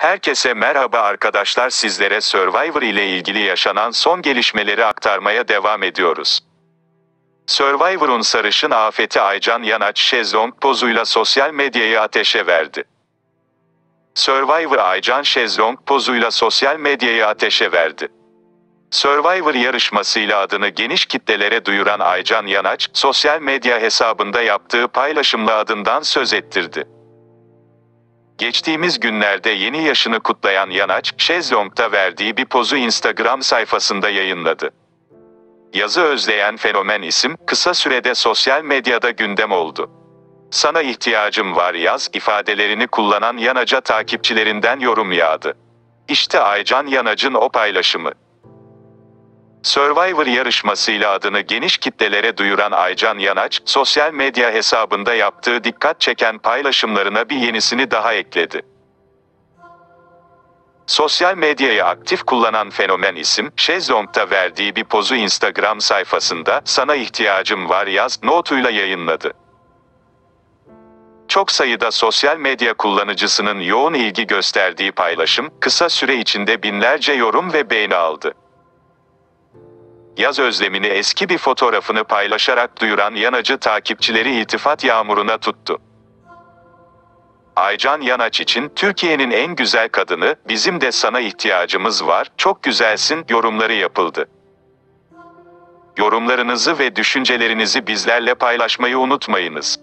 Herkese merhaba arkadaşlar sizlere Survivor ile ilgili yaşanan son gelişmeleri aktarmaya devam ediyoruz. Survivor'un sarışın afeti Aycan Yanaç şezlong pozuyla sosyal medyayı ateşe verdi. Survivor Aycan şezlong pozuyla sosyal medyayı ateşe verdi. Survivor yarışmasıyla adını geniş kitlelere duyuran Aycan Yanaç, sosyal medya hesabında yaptığı paylaşımla adından söz ettirdi. Geçtiğimiz günlerde yeni yaşını kutlayan Yanaç, şezlongda verdiği bir pozu Instagram sayfasında yayınladı. Yazı özleyen fenomen isim, kısa sürede sosyal medyada gündem oldu. Sana ihtiyacım var yaz ifadelerini kullanan Yanaç'a takipçilerinden yorum yağdı. İşte Aycan Yanac'ın o paylaşımı. Survivor yarışmasıyla adını geniş kitlelere duyuran Aycan Yanaç, sosyal medya hesabında yaptığı dikkat çeken paylaşımlarına bir yenisini daha ekledi. Sosyal medyayı aktif kullanan fenomen isim, Şezlong'da verdiği bir pozu Instagram sayfasında "Sana ihtiyacım var" yaz notuyla yayınladı. Çok sayıda sosyal medya kullanıcısının yoğun ilgi gösterdiği paylaşım, kısa süre içinde binlerce yorum ve beğeni aldı yaz özlemini eski bir fotoğrafını paylaşarak duyuran Yanacı takipçileri iltifat yağmuruna tuttu. Aycan Yanaç için Türkiye'nin en güzel kadını, bizim de sana ihtiyacımız var, çok güzelsin yorumları yapıldı. Yorumlarınızı ve düşüncelerinizi bizlerle paylaşmayı unutmayınız.